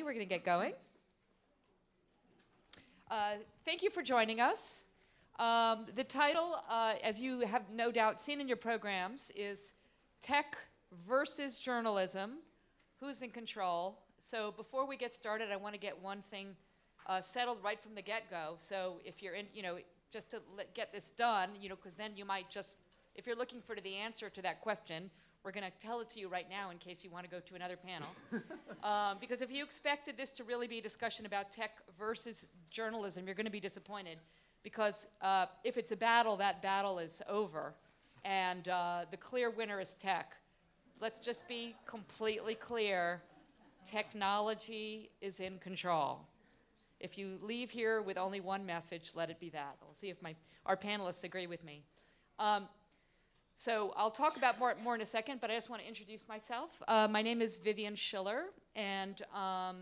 ready, we're going to get going. Uh, thank you for joining us. Um, the title, uh, as you have no doubt seen in your programs, is Tech versus Journalism Who's in Control? So before we get started, I want to get one thing uh, settled right from the get go. So if you're in, you know, just to get this done, you know, because then you might just, if you're looking for the answer to that question, we're going to tell it to you right now in case you want to go to another panel. um, because if you expected this to really be a discussion about tech versus journalism, you're going to be disappointed. Because uh, if it's a battle, that battle is over. And uh, the clear winner is tech. Let's just be completely clear technology is in control. If you leave here with only one message, let it be that. We'll see if my, our panelists agree with me. Um, so I'll talk about more, more in a second, but I just want to introduce myself. Uh, my name is Vivian Schiller, and um,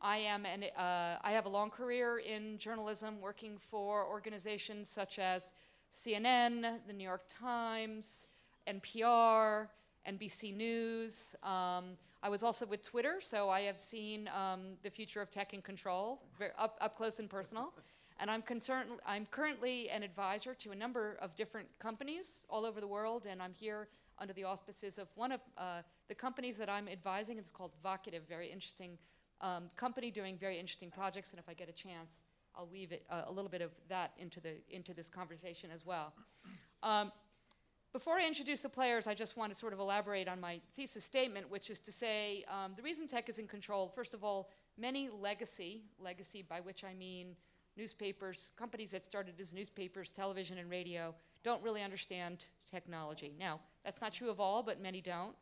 I am an, uh, I have a long career in journalism, working for organizations such as CNN, the New York Times, NPR, NBC News. Um, I was also with Twitter, so I have seen um, the future of tech and control up, up close and personal. And I'm concerned, I'm currently an advisor to a number of different companies all over the world, and I'm here under the auspices of one of uh, the companies that I'm advising. It's called Vocativ, very interesting um, company doing very interesting projects, and if I get a chance, I'll weave it, uh, a little bit of that into, the, into this conversation as well. Um, before I introduce the players, I just want to sort of elaborate on my thesis statement, which is to say um, the reason tech is in control, first of all, many legacy, legacy by which I mean newspapers, companies that started as newspapers, television, and radio, don't really understand technology. Now, that's not true of all, but many don't.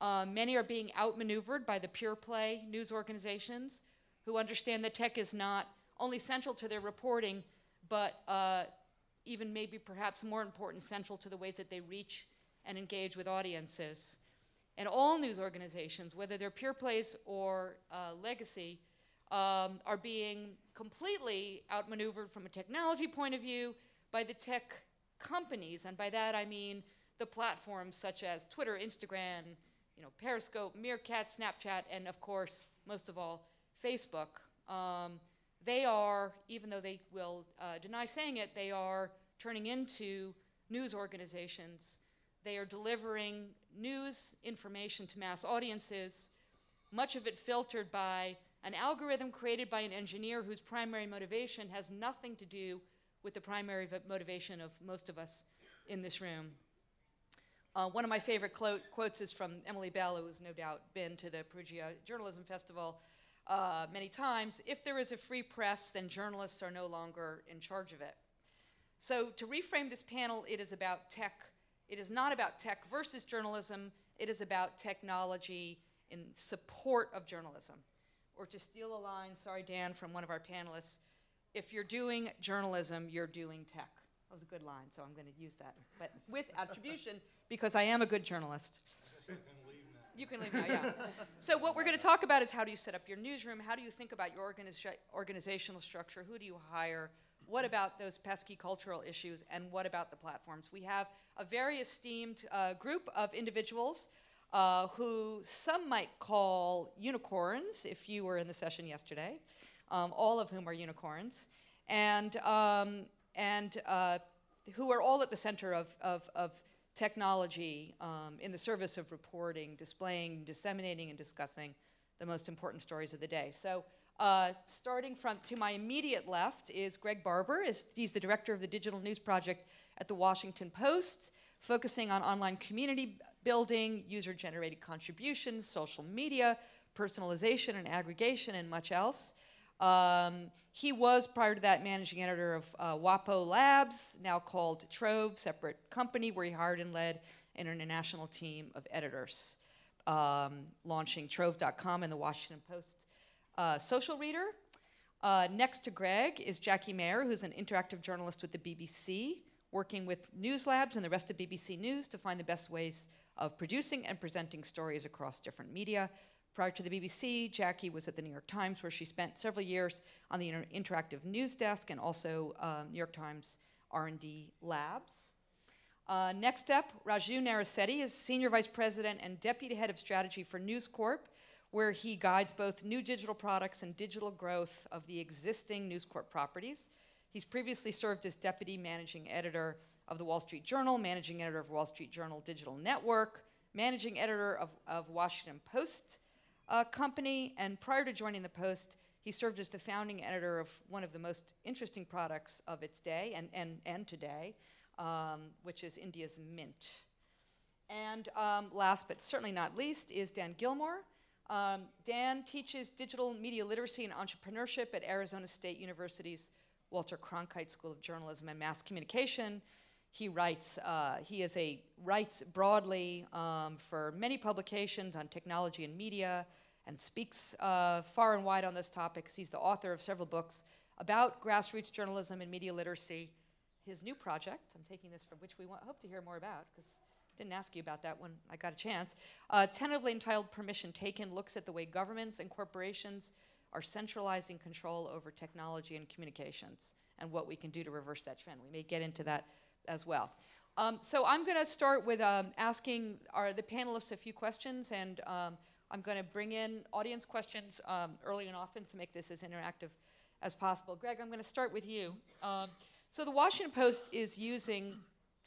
Uh, many are being outmaneuvered by the pure play news organizations who understand that tech is not only central to their reporting, but uh, even maybe perhaps more important, central to the ways that they reach and engage with audiences. And all news organizations, whether they're pure plays or uh, legacy, um, are being completely outmaneuvered from a technology point of view by the tech companies. And by that I mean the platforms such as Twitter, Instagram, you know, Periscope, Meerkat, Snapchat, and of course, most of all, Facebook. Um, they are, even though they will uh, deny saying it, they are turning into news organizations. They are delivering news information to mass audiences, much of it filtered by an algorithm created by an engineer whose primary motivation has nothing to do with the primary motivation of most of us in this room. Uh, one of my favorite quotes is from Emily Bell, who has no doubt been to the Perugia Journalism Festival uh, many times. If there is a free press, then journalists are no longer in charge of it. So, to reframe this panel, it is about tech. It is not about tech versus journalism, it is about technology in support of journalism or to steal a line, sorry, Dan, from one of our panelists, if you're doing journalism, you're doing tech. That was a good line, so I'm going to use that, but with attribution because I am a good journalist. You can leave now, yeah. so what we're going to talk about is how do you set up your newsroom? How do you think about your organizational structure? Who do you hire? What about those pesky cultural issues? And what about the platforms? We have a very esteemed uh, group of individuals uh, who some might call unicorns, if you were in the session yesterday, um, all of whom are unicorns, and, um, and uh, who are all at the center of, of, of technology um, in the service of reporting, displaying, disseminating, and discussing the most important stories of the day. So uh, starting from to my immediate left is Greg Barber. Is, he's the director of the Digital News Project at the Washington Post, focusing on online community building, user generated contributions, social media, personalization and aggregation, and much else. Um, he was, prior to that, managing editor of uh, WAPO Labs, now called Trove, separate company where he hired and led an international team of editors, um, launching Trove.com and the Washington Post uh, social reader. Uh, next to Greg is Jacqui Maher, who's an interactive journalist with the BBC, working with News Labs and the rest of BBC News to find the best ways of producing and presenting stories across different media. Prior to the BBC, Jacqui was at the New York Times, where she spent several years on the inter interactive news desk and also um, New York Times R&D labs. Uh, next up, Raju Narisetti is Senior Vice President and Deputy Head of Strategy for News Corp, where he guides both new digital products and digital growth of the existing News Corp properties. He's previously served as deputy managing editor of the Wall Street Journal, managing editor of Wall Street Journal Digital Network, managing editor of, of Washington Post uh, Company, and prior to joining the Post, he served as the founding editor of one of the most interesting products of its day and, and, and today, um, which is India's Mint. And um, last but certainly not least is Dan Gillmor. Um, Dan teaches digital media literacy and entrepreneurship at Arizona State University's Walter Cronkite School of Journalism and Mass Communication. He writes, uh, he is a writes broadly um, for many publications on technology and media and speaks uh, far and wide on this topic. He's the author of several books about grassroots journalism and media literacy. His new project, I'm taking this from which we want, hope to hear more about because I didn't ask you about that when I got a chance. Uh, tentatively entitled Permission Taken looks at the way governments and corporations are centralizing control over technology and communications and what we can do to reverse that trend. We may get into that as well. Um, so I'm going to start with um, asking our, the panelists a few questions, and um, I'm going to bring in audience questions um, early and often to make this as interactive as possible. Greg, I'm going to start with you. Um, so the Washington Post is using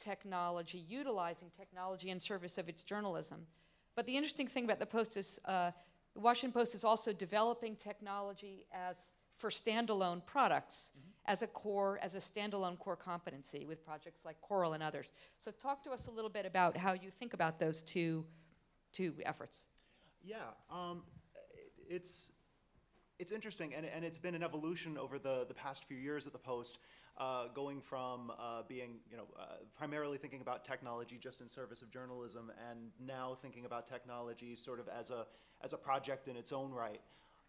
technology, utilizing technology in service of its journalism. But the interesting thing about the Post is uh, the Washington Post is also developing technology as for standalone products mm-hmm. as a core, as a standalone core competency with projects like Coral and others. So talk to us a little bit about how you think about those two, two efforts. Yeah, um, it's it's interesting, and, and it's been an evolution over the, the past few years at the Post, uh, going from uh, being, you know, uh, primarily thinking about technology just in service of journalism, and now thinking about technology sort of as a as a project in its own right.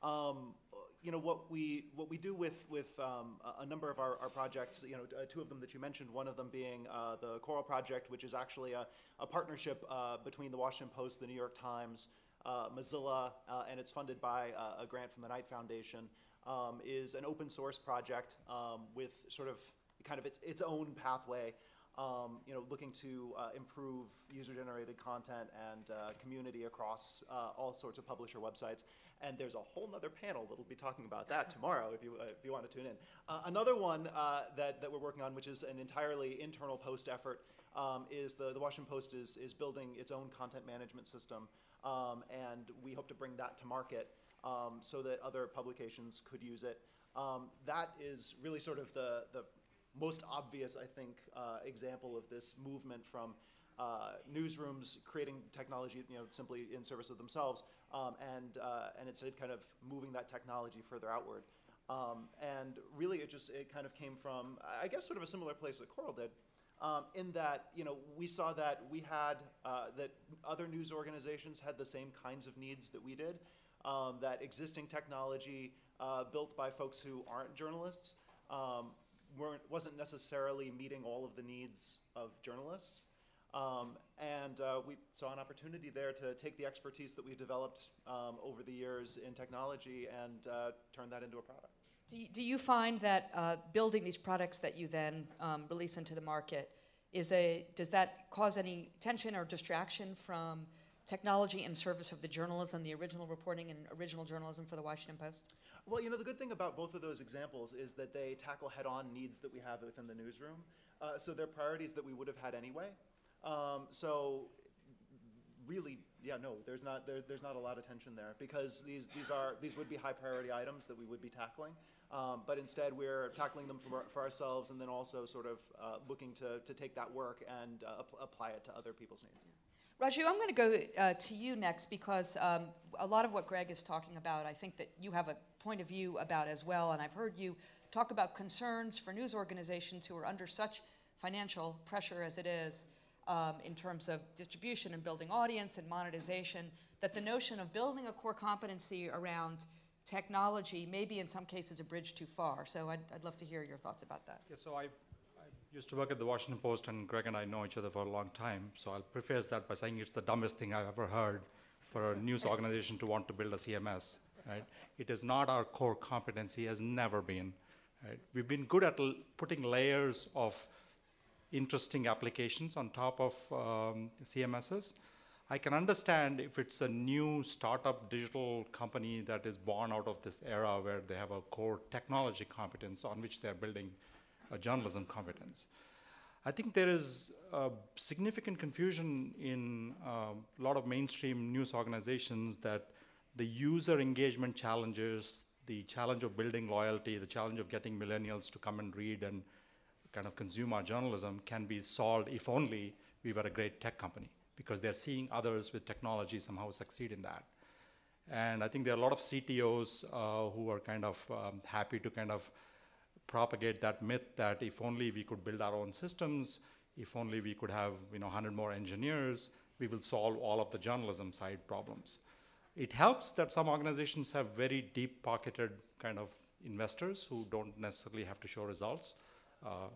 Um, you know what we what we do with with um, a number of our, our projects. You know, uh, two of them that you mentioned. One of them being uh, the Coral Project, which is actually a, a partnership uh, between the Washington Post, the New York Times, uh, Mozilla, uh, and it's funded by uh, a grant from the Knight Foundation. Um, is an open source project um, with sort of kind of its its own pathway. Um, you know, looking to improve user-generated content and community across all sorts of publisher websites and there's a whole other panel that'll be talking about that tomorrow if you, uh, if you want to tune in. Uh, another one uh, that, that we're working on, which is an entirely internal post effort, um, is the, the Washington Post is, is building its own content management system, um, and we hope to bring that to market um, so that other publications could use it. Um, that is really sort of the, the most obvious, I think, uh, example of this movement from uh, newsrooms creating technology, you know, simply in service of themselves, um, and uh, and instead kind of moving that technology further outward. Um, and really, it just it kind of came from, I guess, sort of a similar place that Coral did, um, in that you know we saw that we had uh, that other news organizations had the same kinds of needs that we did. Um, that existing technology uh, built by folks who aren't journalists um, weren't wasn't necessarily meeting all of the needs of journalists. Um, and uh, we saw an opportunity there to take the expertise that we've developed um, over the years in technology and uh, turn that into a product. Do you, do you find that uh, building these products that you then um, release into the market is a does that cause any tension or distraction from technology in service of the journalism, the original reporting and original journalism for the Washington Post? Well, you know, the good thing about both of those examples is that they tackle head on needs that we have within the newsroom. Uh, so they're priorities that we would have had anyway. Um, so really, yeah, no, there's not there, there's not a lot of tension there because these these are these would be high priority items that we would be tackling, um, but instead we're tackling them for, for ourselves and then also sort of uh, looking to, to take that work and uh, apply it to other people's needs. Raju, I'm going to go uh, to you next because um, a lot of what Greg is talking about, I think that you have a point of view about as well, and I've heard you talk about concerns for news organizations who are under such financial pressure as it is um, in terms of distribution and building audience and monetization, that the notion of building a core competency around technology may be in some cases a bridge too far. So I'd, I'd love to hear your thoughts about that. Yeah, so I, used to work at the Washington Post, and Greg and I know each other for a long time. So I'll preface that by saying it's the dumbest thing I've ever heard for a news organization to want to build a CMS. Right? It is not our core competency, has never been. Right? We've been good at putting layers of interesting applications on top of um, CMSs. I can understand if it's a new startup digital company that is born out of this era where they have a core technology competence on which they're building journalism competence. I think there is a significant confusion in um, a lot of mainstream news organizations that the user engagement challenges, the challenge of building loyalty, the challenge of getting millennials to come and read and kind of consume our journalism can be solved if only we were a great tech company because they're seeing others with technology somehow succeed in that. And I think there are a lot of CTOs uh, who are kind of um, happy to kind of propagate that myth that if only we could build our own systems, if only we could have you know 100 more engineers, we will solve all of the journalism side problems. It helps that some organizations have very deep pocketed kind of investors who don't necessarily have to show results. Uh,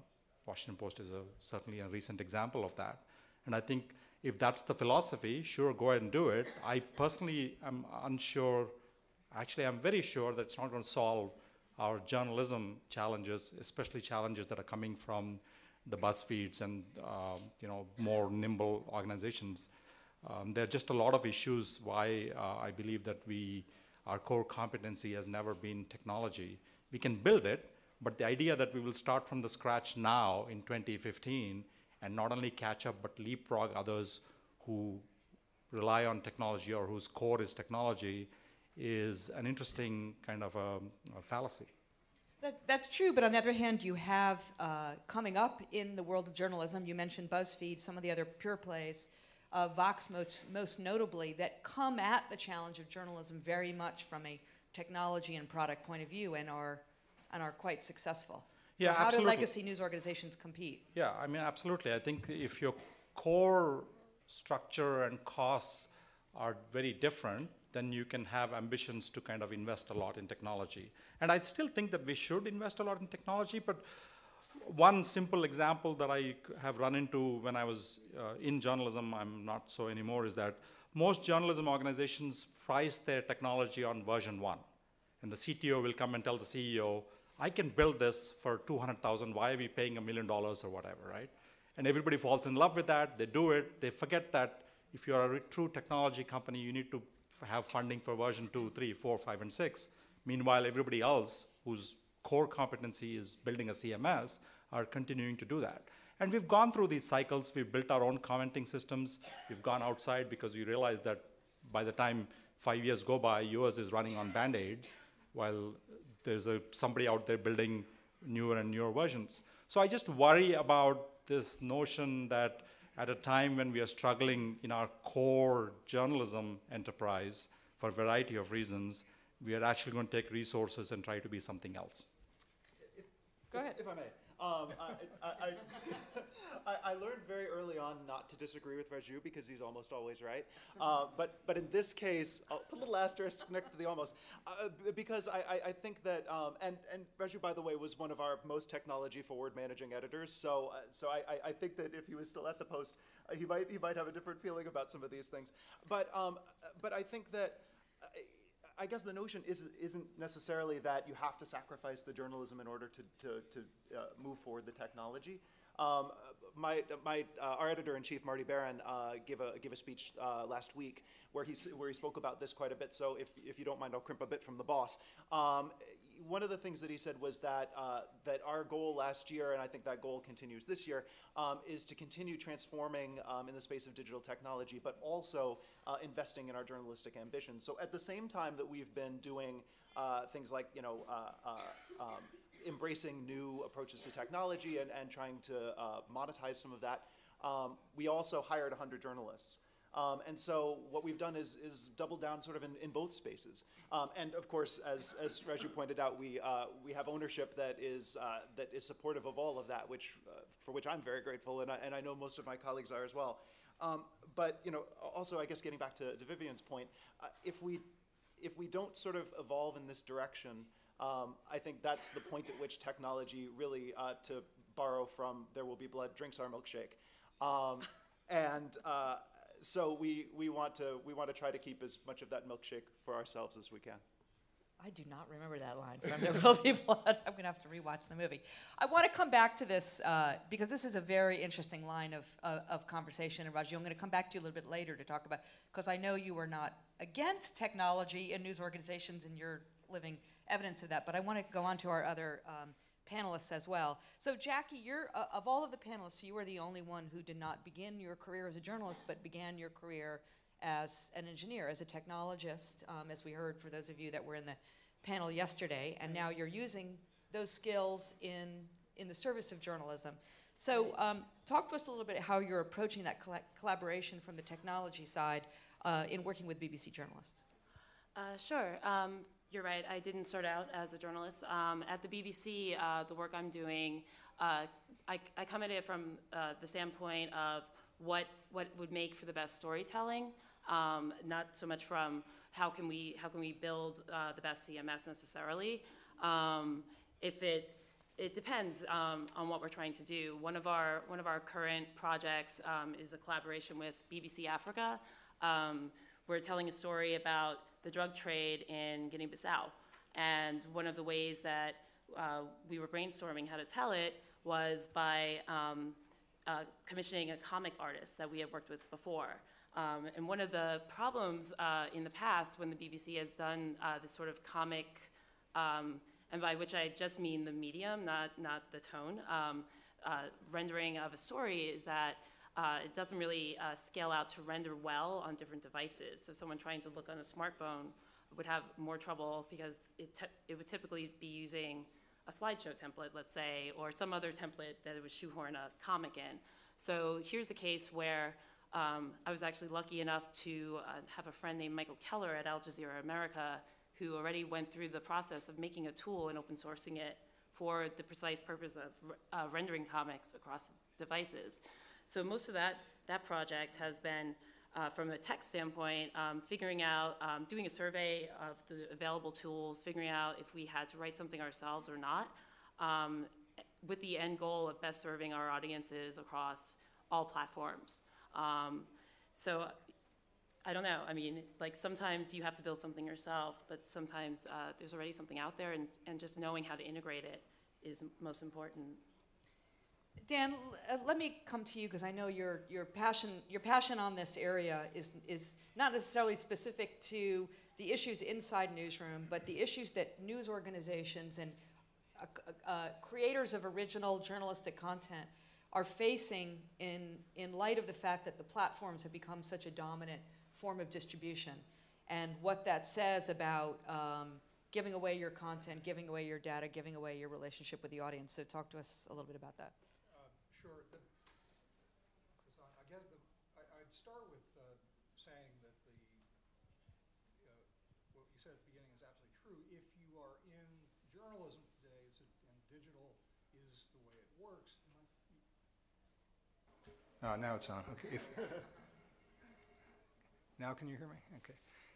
Washington Post is a, certainly a recent example of that. And I think if that's the philosophy, sure, go ahead and do it. I personally am unsure, actually, I'm very sure that it's not going to solve our journalism challenges, especially challenges that are coming from the BuzzFeeds and uh, you know more nimble organizations. Um, there are just a lot of issues why uh, I believe that we our core competency has never been technology. We can build it, but the idea that we will start from the scratch now in 2015 and not only catch up but leapfrog others who rely on technology or whose core is technology is an interesting kind of a, a fallacy. That, that's true, but on the other hand, you have uh, coming up in the world of journalism, you mentioned BuzzFeed, some of the other pure plays, uh, Vox most, most notably, that come at the challenge of journalism very much from a technology and product point of view and are, and are quite successful. So Yeah, how absolutely. do legacy news organizations compete? Yeah, I mean, absolutely. I think if your core structure and costs are very different, then you can have ambitions to kind of invest a lot in technology. And I still think that we should invest a lot in technology, but one simple example that I have run into when I was uh, in journalism, I'm not so anymore, is that most journalism organizations price their technology on version one. And the CTO will come and tell the CEO, I can build this for 200,000, why are we paying a million dollars or whatever, right? And everybody falls in love with that, they do it, they forget that if you're a true technology company, you need to have funding for version two, three, four, five, and six. Meanwhile, everybody else whose core competency is building a CMS are continuing to do that. And we've gone through these cycles. We've built our own commenting systems. We've gone outside because we realized that by the time five years go by, yours is running on band-aids, while there's a, somebody out there building newer and newer versions. So I just worry about this notion that at a time when we are struggling in our core journalism enterprise for a variety of reasons, we are actually going to take resources and try to be something else. Go ahead. If I may. Um, I, I, I, I, I learned very early on not to disagree with Raju because he's almost always right. Uh, but, but in this case, I'll put a little asterisk next to the almost, uh, because I, I, I think that, um, and, and Raju, by the way, was one of our most technology forward managing editors. So, uh, so I, I- I think that if he was still at the Post, uh, he, might, he might have a different feeling about some of these things. But, um, but I think that. Uh, I guess the notion is, isn't necessarily that you have to sacrifice the journalism in order to, to, to uh, move forward the technology. Um, my, my, uh, our editor-in-chief, Marty Baron, uh, gave, a, a speech uh, last week where he, where he spoke about this quite a bit. So if, if you don't mind, I'll crimp a bit from the boss. Um, one of the things that he said was that, uh, that our goal last year, and I think that goal continues this year, um, is to continue transforming um, in the space of digital technology, but also uh, investing in our journalistic ambitions. So at the same time that we've been doing uh, things like, you know, um, embracing new approaches to technology and, and trying to uh, monetize some of that, um, we also hired 100 journalists. Um, and so what we've done is, is double down sort of in, in both spaces. Um, and of course, as, as Raju pointed out, we, uh, we have ownership that is, uh, that is supportive of all of that, which, uh, for which I'm very grateful, and I, and I know most of my colleagues are as well. Um, but you know, also, I guess getting back to, to Vivian's point, uh, if we if we don't sort of evolve in this direction, um, I think that's the point at which technology really, uh, to borrow from "There Will Be Blood," drinks our milkshake. Um, and uh, so we, we want to we want to try to keep as much of that milkshake for ourselves as we can. I do not remember that line from There Will Be Blood. I'm going to have to rewatch the movie. I want to come back to this uh, because this is a very interesting line of, uh, of conversation. And Raju, I'm going to come back to you a little bit later to talk about, because I know you are not against technology in news organizations and you're living evidence of that. But I want to go on to our other um, panelists as well. So, Jacqui, you're, uh, of all of the panelists, you are the only one who did not begin your career as a journalist, but began your career as an engineer, as a technologist, um, as we heard for those of you that were in the panel yesterday, and now you're using those skills in, in the service of journalism. So, um, talk to us a little bit how you're approaching that colla- collaboration from the technology side uh, in working with BBC journalists. Uh, sure. Um, you're right. I didn't start out as a journalist. Um, at the BBC, uh, the work I'm doing, uh, I, I come at it from uh, the standpoint of what what would make for the best storytelling, um, not so much from how can we how can we build uh, the best CMS necessarily. Um, if it it depends um, on what we're trying to do. One of our one of our current projects um, is a collaboration with BBC Africa. Um, we're telling a story about the drug trade in Guinea-Bissau, and one of the ways that uh, we were brainstorming how to tell it was by um, uh, commissioning a comic artist that we had worked with before. Um, and one of the problems uh, in the past when the BBC has done uh, this sort of comic, um, and by which I just mean the medium, not, not the tone, um, uh, rendering of a story is that uh, it doesn't really uh, scale out to render well on different devices. So someone trying to look on a smartphone would have more trouble because it, it would typically be using a slideshow template, let's say, or some other template that it would shoehorn a comic in. So here's a case where um, I was actually lucky enough to uh, have a friend named Michael Keller at Al Jazeera America who already went through the process of making a tool and open sourcing it for the precise purpose of uh, rendering comics across devices. So most of that, that project has been, uh, from a tech standpoint, um, figuring out, um, doing a survey of the available tools, figuring out if we had to write something ourselves or not, um, with the end goal of best serving our audiences across all platforms. Um, so I don't know. I mean, like sometimes you have to build something yourself, but sometimes uh, there's already something out there, and, and just knowing how to integrate it is most important. Dan, uh, let me come to you because I know your, your passion your passion on this area is is not necessarily specific to the issues inside newsroom, but the issues that news organizations and uh, uh, creators of original journalistic content are facing in in light of the fact that the platforms have become such a dominant form of distribution, and what that says about um, giving away your content, giving away your data, giving away your relationship with the audience. So, talk to us a little bit about that. Uh, Sure. the- 'cause I I guess the, I- I'd start with uh, saying that the, uh, what you said at the beginning is absolutely true. If you are in journalism today, it's a- and digital is the way it works. Uh, Now it's on, okay. If, now can you hear me? Okay.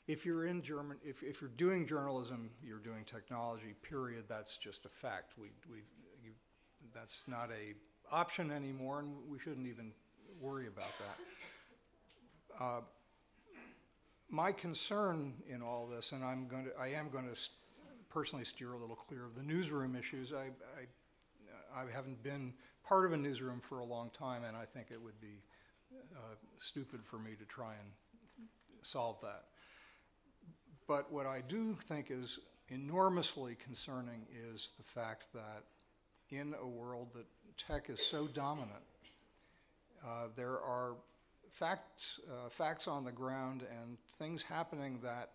If you're in German, if, if you're doing journalism, you're doing technology, period, that's just a fact. We, we, you, that's not a option anymore, and we shouldn't even worry about that. Uh, My concern in all this, and I'm going to, I am going to personally steer a little clear of the newsroom issues. I, I, I haven't been part of a newsroom for a long time, and I think it would be uh, stupid for me to try and solve that. But what I do think is enormously concerning is the fact that in a world that tech is so dominant, uh, there are facts, uh, facts on the ground and things happening that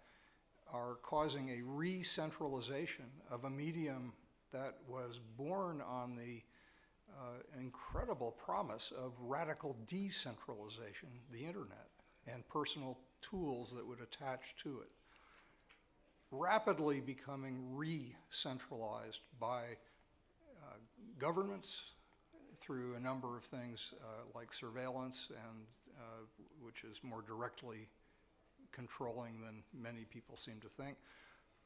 are causing a re-centralization of a medium that was born on the uh, incredible promise of radical decentralization, the internet, and personal tools that would attach to it rapidly becoming re-centralized by uh, governments through a number of things uh, like surveillance and uh, which is more directly controlling than many people seem to think,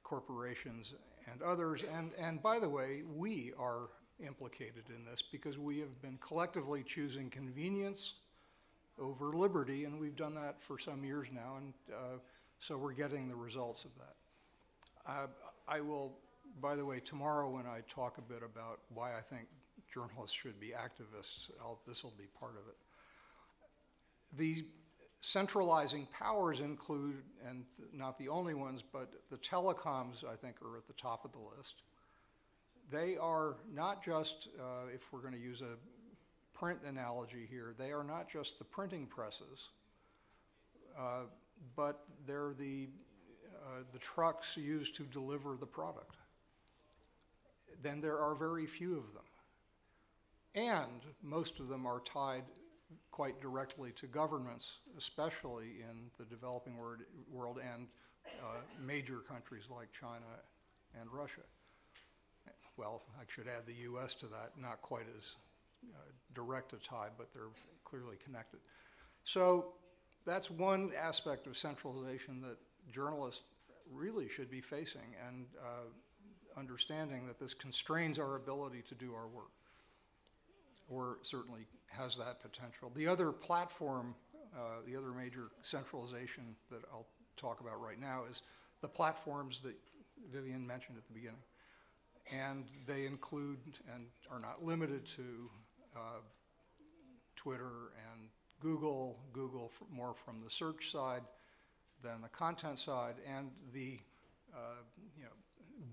corporations and others. And, and by the way, we are implicated in this because we have been collectively choosing convenience over liberty, and we've done that for some years now, and uh, so we're getting the results of that. Uh, I will, by the way, tomorrow when I talk a bit about why I think journalists should be activists, this will be part of it. The centralizing powers include, and not the only ones, but the telecoms, I think, are at the top of the list. They are not just, uh, if we're going to use a print analogy here, they are not just the printing presses, uh, but they're the, uh, the trucks used to deliver the product. Then there are very few of them. And most of them are tied quite directly to governments, especially in the developing world and uh, major countries like China and Russia. Well, I should add the US to that, not quite as uh, direct a tie, but they're clearly connected. So that's one aspect of centralization that journalists really should be facing and uh, understanding that this constrains our ability to do our work, or certainly has that potential. The other platform, uh, the other major centralization that I'll talk about right now is the platforms that Vivian mentioned at the beginning. And they include and are not limited to uh, Twitter and Google, Google more from the search side than the content side, and the uh, you know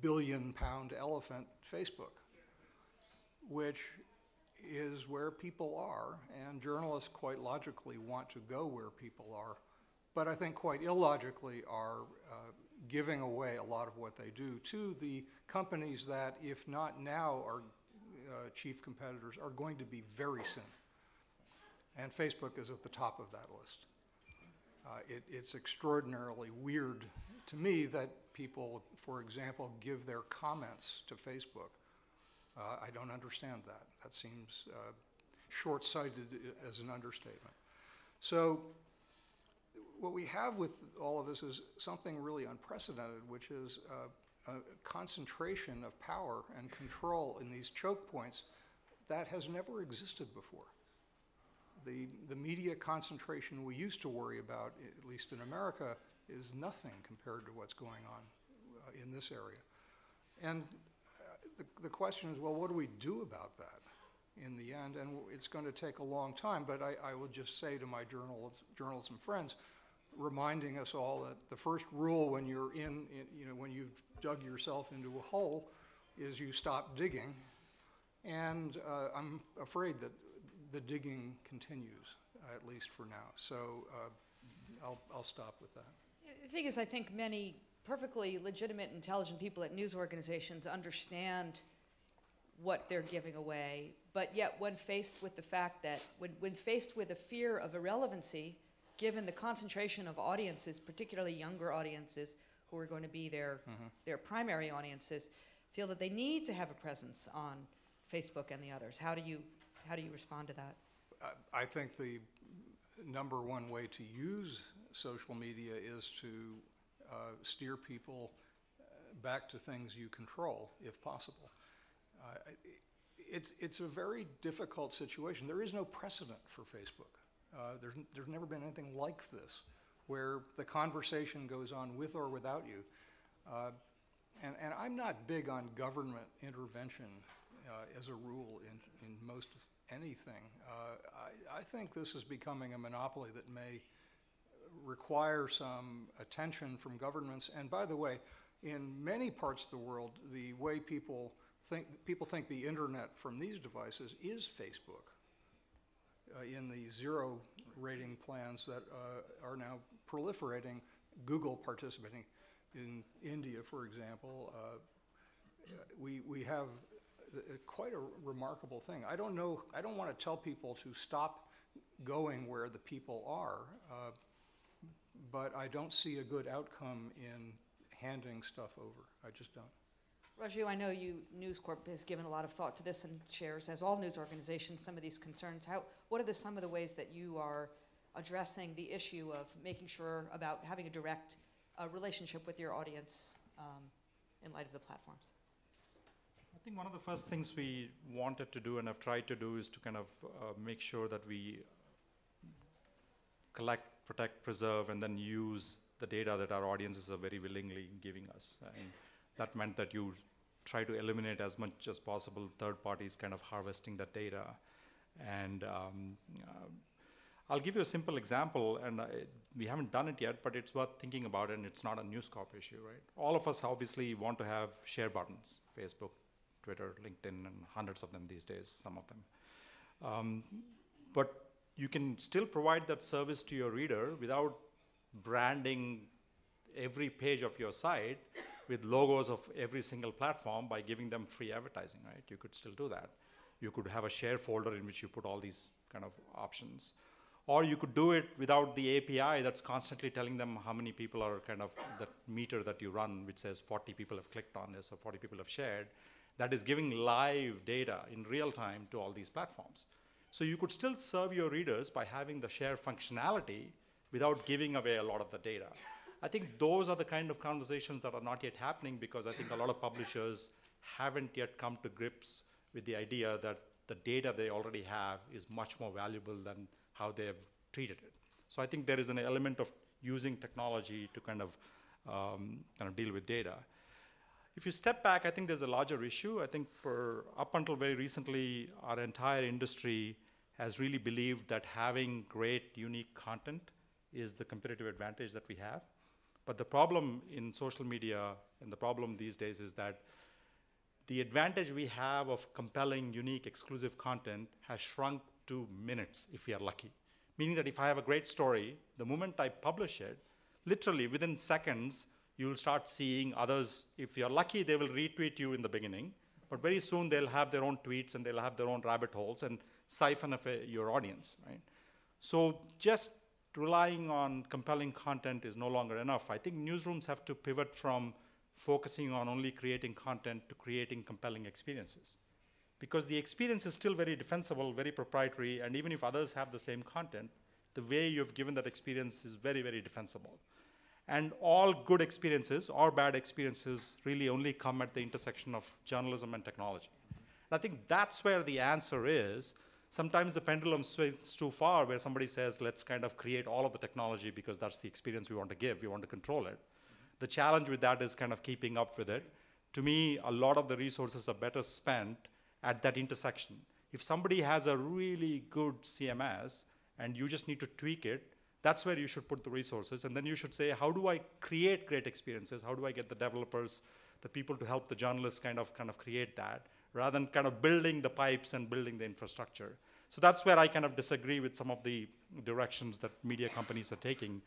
billion pound elephant Facebook, which is where people are, and journalists quite logically want to go where people are, but I think quite illogically are uh, giving away a lot of what they do to the companies that, if not now, are uh, chief competitors, are going to be very soon. And Facebook is at the top of that list. Uh, it, it's extraordinarily weird to me that people, for example, give their comments to Facebook. Uh, I don't understand that. That seems uh, short sighted as an understatement. So, what we have with all of this is something really unprecedented, which is uh, a concentration of power and control in these choke points that has never existed before. The, the media concentration we used to worry about, at least in America, is nothing compared to what's going on uh, in this area. And uh, the, the question is, well, what do we do about that in the end? And it's going to take a long time, but I, I will just say to my journalists, journalism friends, reminding us all that the first rule when you're in, in, you know, when you've dug yourself into a hole is you stop digging. And uh, I'm afraid that the digging continues, uh, at least for now. So uh, I'll, I'll stop with that. The thing is, I think many perfectly legitimate, intelligent people at news organizations understand what they're giving away, but yet when faced with the fact that, when, when faced with a fear of irrelevancy, given the concentration of audiences, particularly younger audiences who are going to be their, their primary audiences, feel that they need to have a presence on Facebook and the others. How do you, how do you respond to that? I- I think the number one way to use social media is to uh, steer people uh, back to things you control, if possible. Uh, It's, it's a very difficult situation. There is no precedent for Facebook. Uh, There's, there's never been anything like this, where the conversation goes on with or without you. Uh, And, and I'm not big on government intervention uh, as a rule in, in most of anything. Uh, I, I think this is becoming a monopoly that may require some attention from governments. And by the way, in many parts of the world, the way people think, people think the internet from these devices is Facebook. Uh, in the zero rating plans that uh, are now proliferating, Google participating. In India, for example, uh, we, we have uh, quite a remarkable thing. I don't know, I don't want to tell people to stop going where the people are, uh, but I don't see a good outcome in handing stuff over. I just don't. Raju, I know you, News Corp has given a lot of thought to this and shares, as all news organizations, some of these concerns. How, what are the, some of the ways that you are addressing the issue of making sure about having a direct uh, relationship with your audience um, in light of the platforms? I think one of the first things we wanted to do and have tried to do is to kind of uh, make sure that we collect, protect, preserve, and then use the data that our audiences are very willingly giving us. And that meant that you try to eliminate as much as possible third parties kind of harvesting that data. And um, uh, I'll give you a simple example, and we haven't done it yet, but it's worth thinking about, and it's not a News Corp issue, right? All of us obviously want to have share buttons Facebook, Twitter, LinkedIn, and hundreds of them these days, some of them. Um, but you can still provide that service to your reader without branding every page of your site with logos of every single platform by giving them free advertising, right? You could still do that. You could have a share folder in which you put all these kind of options. Or you could do it without the API that's constantly telling them how many people are kind of that meter that you run, which says 40 people have clicked on this or 40 people have shared. That is giving live data in real time to all these platforms. So you could still serve your readers by having the share functionality without giving away a lot of the data. I think those are the kind of conversations that are not yet happening because I think a lot of publishers haven't yet come to grips with the idea that the data they already have is much more valuable than how they have treated it. So I think there is an element of using technology to kind of um, kind of deal with data. If you step back, I think there's a larger issue. I think for up until very recently, our entire industry has really believed that having great, unique content is the competitive advantage that we have. But the problem in social media and the problem these days is that the advantage we have of compelling, unique, exclusive content has shrunk to minutes if we are lucky. Meaning that if I have a great story, the moment I publish it, literally within seconds, you'll start seeing others. If you're lucky, they will retweet you in the beginning, but very soon they'll have their own tweets and they'll have their own rabbit holes and siphon off eh, your audience, right? So just relying on compelling content is no longer enough. I think newsrooms have to pivot from focusing on only creating content to creating compelling experiences. Because the experience is still very defensible, very proprietary, and even if others have the same content, the way you've given that experience is very, very defensible. And all good experiences or bad experiences really only come at the intersection of journalism and technology. And I think that's where the answer is. Sometimes the pendulum swings too far, where somebody says, let's kind of create all of the technology because that's the experience we want to give, we want to control it. The challenge with that is kind of keeping up with it. To me, a lot of the resources are better spent at that intersection. If somebody has a really good CMS and you just need to tweak it, that's where you should put the resources. And then you should say, how do I create great experiences? How do I get the developers, the people to help the journalists kind of kind of create that, rather than kind of building the pipes and building the infrastructure. So that's where I kind of disagree with some of the directions that media companies are taking.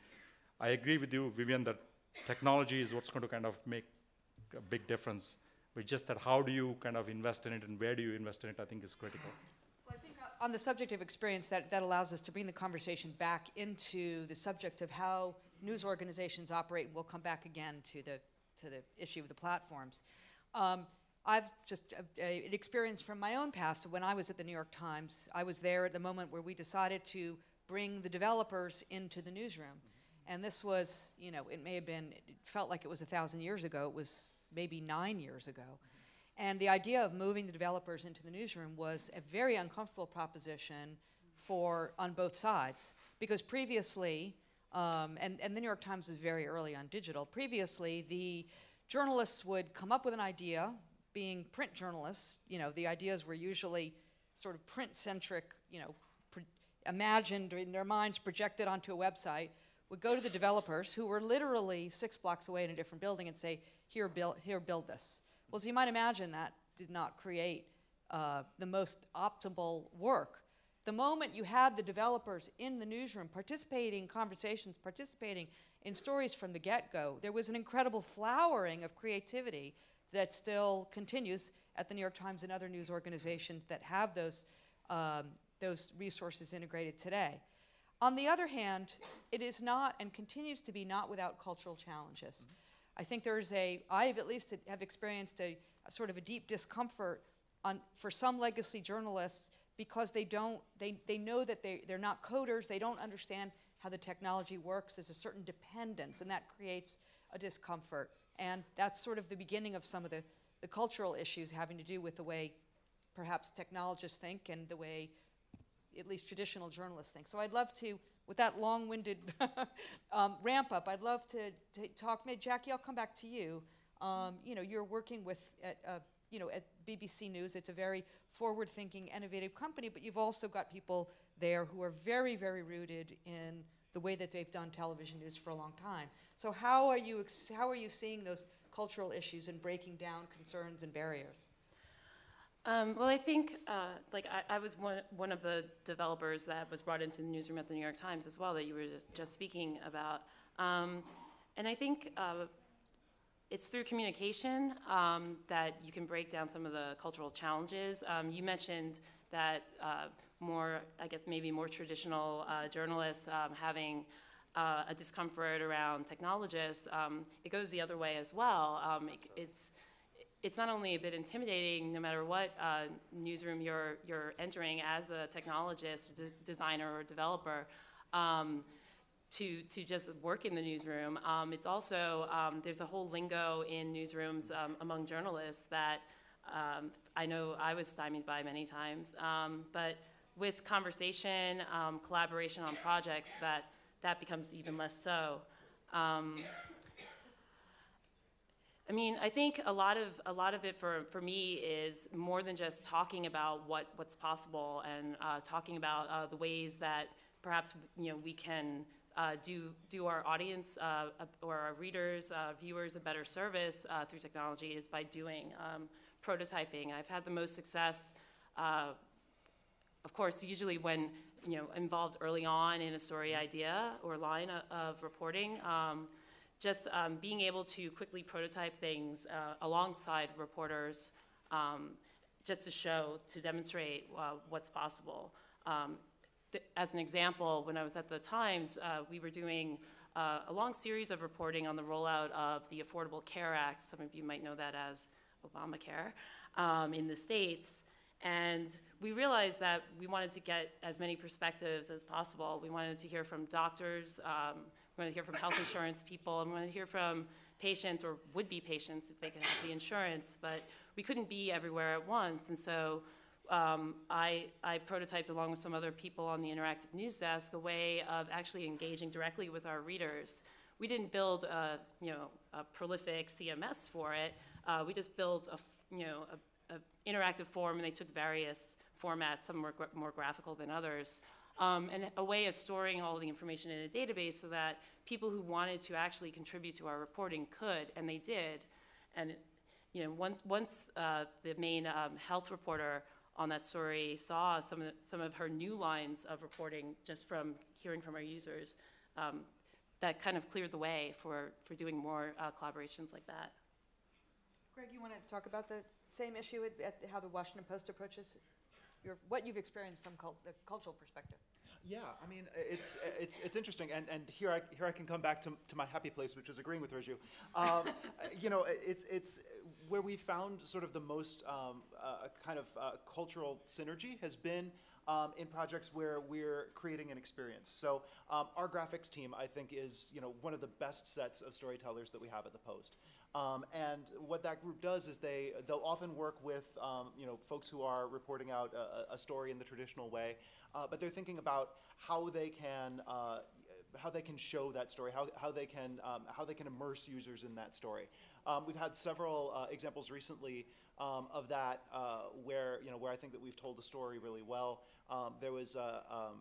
I agree with you, Vivian, that technology is what's going to kind of make a big difference. But just that how do you kind of invest in it and where do you invest in it, I think is critical. Well, I think uh, on the subject of experience, that, that allows us to bring the conversation back into the subject of how news organizations operate. We'll come back again to the, to the issue of the platforms. Um, I've just uh, an experience from my own past. When I was at the New York Times, I was there at the moment where we decided to bring the developers into the newsroom. And this was, you know, it may have been, it felt like it was a thousand years ago. It was maybe nine years ago. And the idea of moving the developers into the newsroom was a very uncomfortable proposition for on both sides because previously, um, and, and the New York Times was very early on digital. Previously, the journalists would come up with an idea, being print journalists. You know, the ideas were usually sort of print-centric. You know, imagined in their minds, projected onto a website. Would go to the developers who were literally six blocks away in a different building and say, "Here, build, here, build this." Well, so you might imagine that did not create uh, the most optimal work. The moment you had the developers in the newsroom participating in conversations, participating in stories from the get go, there was an incredible flowering of creativity that still continues at the New York Times and other news organizations that have those, um, those resources integrated today. On the other hand, it is not and continues to be not without cultural challenges. I think there's a, I've at least have experienced a, a sort of a deep discomfort on, for some legacy journalists because they don't, they, they know that they, they're not coders, they don't understand how the technology works. There's a certain dependence, and that creates a discomfort. And that's sort of the beginning of some of the, the cultural issues having to do with the way perhaps technologists think and the way at least traditional journalists think. So I'd love to, with that long-winded um, ramp up, I'd love to, to talk. Maybe Jacqui, I'll come back to you Um, you know, you're working with, at, uh, you know, at BBC News. It's a very forward-thinking, innovative company, but you've also got people there who are very, very rooted in the way that they've done television news for a long time. So how are you, how are you seeing those cultural issues and breaking down concerns and barriers? Um, well, I think, uh, like, I, I was one, one of the developers that was brought into the newsroom at the New York Times as well that you were just speaking about. Um, and I think uh, it's through communication um, that you can break down some of the cultural challenges. Um, you mentioned that uh, more, I guess, maybe more traditional uh, journalists um, having uh, a discomfort around technologists. Um, it goes the other way as well. Um, it, it's it's not only a bit intimidating, no matter what uh, newsroom you're you're entering as a technologist, designer, or developer. Um, to, to just work in the newsroom. Um, it's also, um, there's a whole lingo in newsrooms among journalists that um, I know I was stymied by many times. Um, but with conversation, um, collaboration on projects, that, that becomes even less so. Um, I mean, I think a lot of a lot of it for, for me is more than just talking about what, what's possible and uh, talking about uh, the ways that perhaps you know we can uh, do do our audience uh, or our readers, uh, viewers a better service uh, through technology is by doing um, prototyping. I've had the most success, uh, of course, usually when you know involved early on in a story idea or line of, reporting. Um, just um, being able to quickly prototype things uh, alongside reporters um, just to show, to demonstrate uh, what's possible. Um, as an example, when I was at the Times, uh, we were doing uh, a long series of reporting on the rollout of the Affordable Care Act. Some of you might know that as Obamacare um, in the States. And we realized that we wanted to get as many perspectives as possible. We wanted to hear from doctors, um, we wanted to hear from health insurance people, and we wanted to hear from patients or would-be patients if they could have the insurance, but we couldn't be everywhere at once. And so um, I, I prototyped along with some other people on the interactive news desk a way of actually engaging directly with our readers. We didn't build a, you know, a prolific CMS for it. Uh, we just built a, you know, a, a interactive form, and they took various formats, some more, gra- more graphical than others, um, and a way of storing all the information in a database so that people who wanted to actually contribute to our reporting could, and they did. And you know, once once uh, the main um, health reporter on that story saw some of the, some of her new lines of reporting just from hearing from our users, um, that kind of cleared the way for for doing more uh, collaborations like that. Greg, you want to talk about the same issue at, at how the Washington Post approaches your, what you've experienced from cult, the cultural perspective? Yeah, I mean, it's it's it's interesting, and, and here I here I can come back to, to my happy place, which is agreeing with Raju. Um, you know, it's it's where we found sort of the most um, uh, kind of uh, cultural synergy has been um, in projects where we're creating an experience. So um, our graphics team, I think, is you know one of the best sets of storytellers that we have at the Post. Um, and what that group does is they they'll often work with um, you know folks who are reporting out a, a story in the traditional way, uh, but they're thinking about how they can uh, how they can show that story, how, how they can um, how they can immerse users in that story. Um, we've had several uh, examples recently um, of that uh, where you know where I think that we've told the story really well. Um, there was a, um,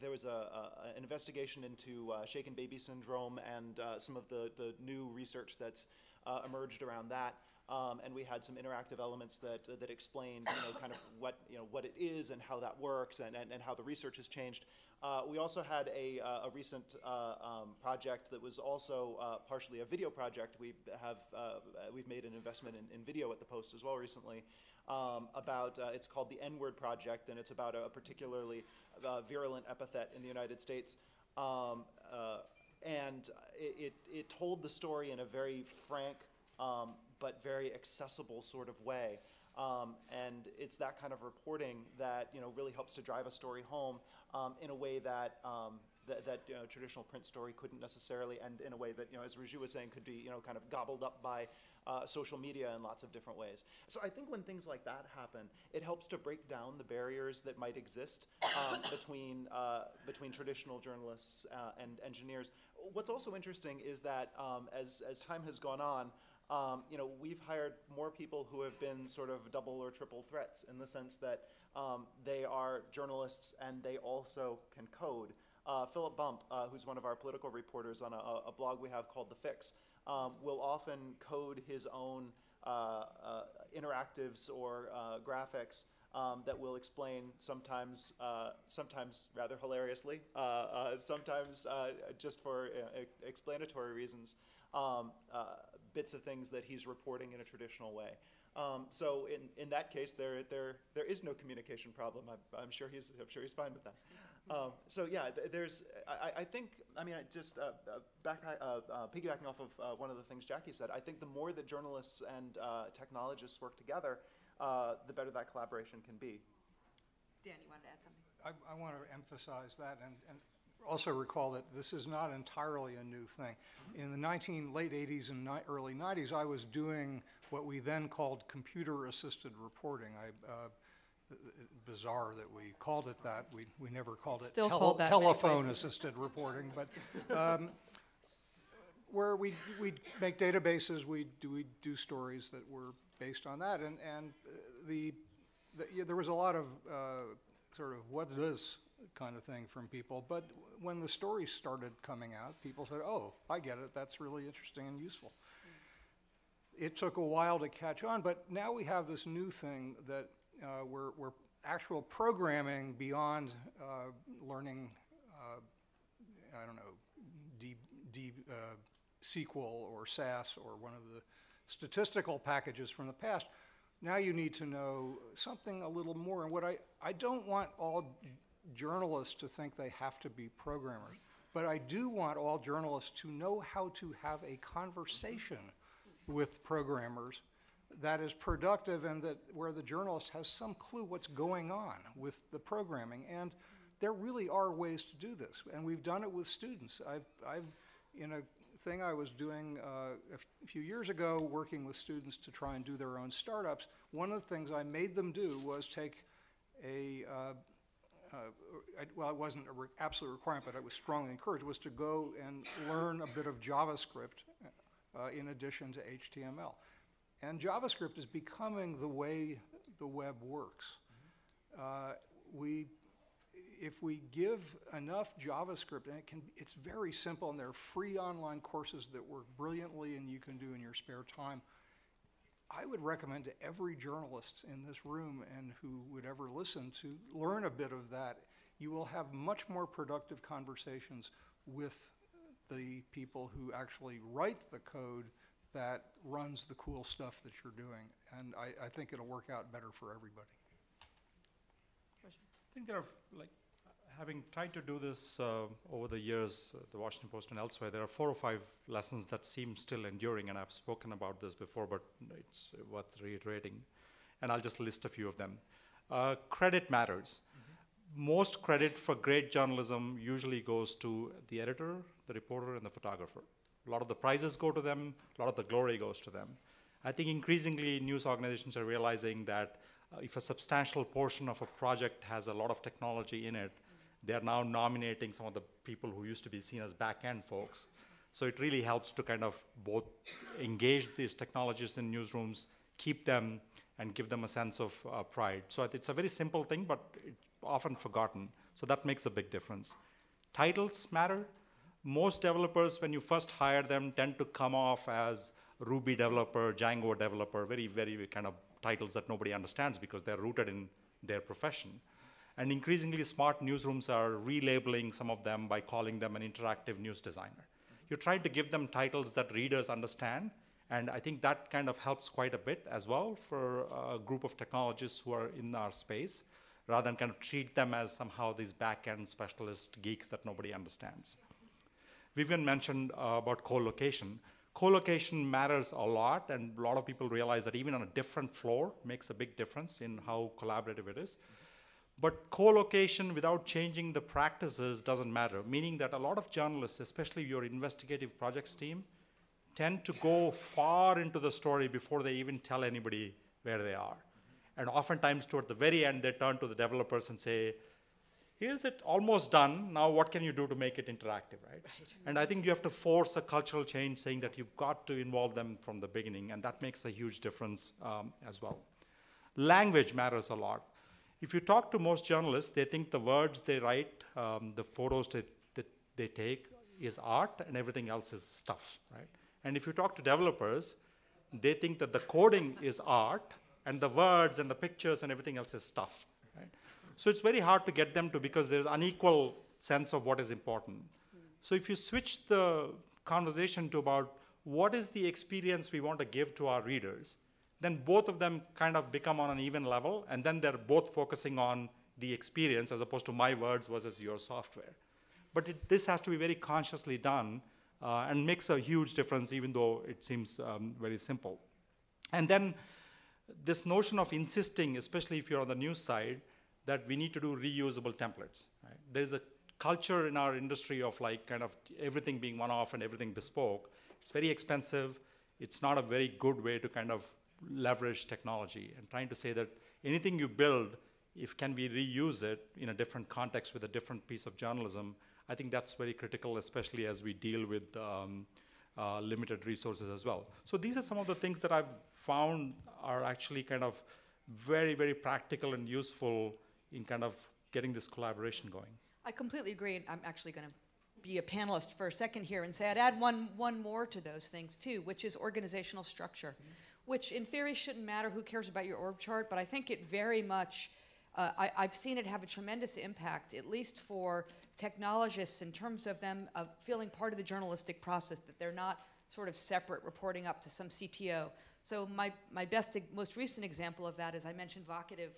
there was a, a, an investigation into uh, shaken baby syndrome and uh, some of the, the new research that's uh, emerged around that. Um, and we had some interactive elements that, that explained, you know, kind of what, you know, what it is and how that works and, and, and how the research has changed. Uh, we also had a, uh, a recent uh, um, project that was also uh, partially a video project. We have, uh, we've made an investment in, in video at the Post as well recently um, about, uh, it's called the N-word project, and it's about a, particularly uh, virulent epithet in the United States. Um, uh, and it, it, it told the story in a very frank um, but very accessible sort of way. Um, and it's that kind of reporting that you know really helps to drive a story home um, in a way that um, that, that you know, traditional print story couldn't necessarily, and in a way that you know, as Raju was saying, could be you know kind of gobbled up by uh, social media in lots of different ways. So I think when things like that happen, it helps to break down the barriers that might exist um, between uh, between traditional journalists uh, and engineers. What's also interesting is that um, as as time has gone on. um, you know, we've hired more people who have been sort of double or triple threats in the sense that um, they are journalists and they also can code. Uh, Philip Bump, uh, who's one of our political reporters on a, a blog we have called The Fix, um, will often code his own uh, uh, interactives or uh, graphics um, that will explain sometimes, uh, sometimes rather hilariously, sometimes just for explanatory reasons, um, bits of things that he's reporting in a traditional way. Um, so in, in that case, there, there, there is no communication problem. I'm, I'm sure he's, I'm sure he's fine with that. Um, so yeah, th- there's, I, I think, I mean, I just uh, uh, back, uh, uh, piggybacking off of uh, one of the things Jacqui said, I think the more that journalists and uh, technologists work together, uh, the better that collaboration can be. Dan, you wanted to add something? I, I want to emphasize that and, and also recall that this is not entirely a new thing. In the 19, late 80s and ni- early 90s, I was doing what we then called computer-assisted reporting. I, uh, bizarre that we called it that. We, we never called it Still called that many places. telephone-assisted reporting, but um, where we we make databases, we do we do stories that were based on that, and and uh, the, the yeah, there was a lot of uh, sort of what is kind of thing from people, but when the stories started coming out, people said, "Oh, I get it. That's really interesting and useful." It took a while to catch on, but now we have this new thing that uh, we're, we're actual programming beyond uh, learning uh, I don't know, D, D, SQL or SAS or one of the statistical packages from the past. Now you need to know something a little more. And what I, I don't want all journalists to think they have to be programmers, but I do want all journalists to know how to have a conversation with programmers that is productive and that where the journalist has some clue what's going on with the programming. And there really are ways to do this, and we've done it with students. I've, I've in a thing I was doing uh, a few years ago, working with students to try and do their own startups. One of the things I made them do was take a uh, uh, I- well, it wasn't an re- absolute requirement, but I was strongly encouraged, was to go and learn a bit of JavaScript uh, in addition to HTML. And JavaScript is becoming the way the web works. Uh, we, if we give enough JavaScript, and it can, it's very simple, and there are free online courses that work brilliantly and you can do in your spare time. I would recommend to every journalist in this room and who would ever listen to learn a bit of that. You will have much more productive conversations with the people who actually write the code that runs the cool stuff that you're doing. And I, I think it'll work out better for everybody. I think there are, f- like, having tried to do this uh, over the years, uh, the Washington Post and elsewhere, there are four or five lessons that seem still enduring, and I've spoken about this before, but it's worth reiterating. And I'll just list a few of them. Uh, credit matters. Most credit for great journalism usually goes to the editor, the reporter, and the photographer. A lot of the prizes go to them, a lot of the glory goes to them. I think increasingly news organizations are realizing that uh, if a substantial portion of a project has a lot of technology in it, they're now nominating some of the people who used to be seen as back end folks. So it really helps to kind of both engage these technologists in newsrooms, keep them, and give them a sense of uh, pride. So it's a very simple thing, but it's often forgotten. So that makes a big difference. Titles matter. Most developers, when you first hire them, tend to come off as Ruby developer, Django developer, very, very kind of titles that nobody understands because they're rooted in their profession. And increasingly, smart newsrooms are relabeling some of them by calling them an interactive news designer. You're trying to give them titles that readers understand, and I think that kind of helps quite a bit as well for a group of technologists who are in our space, rather than kind of treat them as somehow these back end specialist geeks that nobody understands. Vivian mentioned uh, about co-location. Co-location matters a lot, and a lot of people realize that even on a different floor makes a big difference in how collaborative it is. But co-location without changing the practices doesn't matter, meaning that a lot of journalists, especially your investigative projects team, tend to go far into the story before they even tell anybody where they are. And oftentimes, toward the very end, they turn to the developers and say, here's it almost done. Now, what can you do to make it interactive, right? And I think you have to force a cultural change saying that you've got to involve them from the beginning, and that makes a huge difference um, as well. Language matters a lot. If you talk to most journalists, they think the words they write, um, the photos that, that they take is art, and everything else is stuff, right? And if you talk to developers, they think that the coding is art, and the words and the pictures and everything else is stuff, right? So it's very hard to get them to because there's unequal sense of what is important. So if you switch the conversation to about what is the experience we want to give to our readers, then both of them kind of become on an even level, and then they're both focusing on the experience as opposed to my words versus your software. But it, this has to be very consciously done uh, and makes a huge difference, even though it seems um, very simple. And then this notion of insisting, especially if you're on the news side, that we need to do reusable templates. Right? There's a culture in our industry of like kind of everything being one off and everything bespoke. It's very expensive. It's not a very good way to kind of leverage technology and trying to say that anything you build, if can we reuse it in a different context with a different piece of journalism, I think that's very critical, especially as we deal with um, uh, limited resources as well. So these are some of the things that I've found are actually kind of very, very practical and useful in kind of getting this collaboration going. I completely agree. and I'm actually going to be a panelist for a second here and say I'd add one, one more to those things too, which is organizational structure, which in theory shouldn't matter. Who cares about your org chart? But I think it very much, uh, I, I've seen it have a tremendous impact, at least for technologists in terms of them uh, feeling part of the journalistic process, that they're not sort of separate reporting up to some CTO. So my, my best, most recent example of that is I mentioned Vocativ,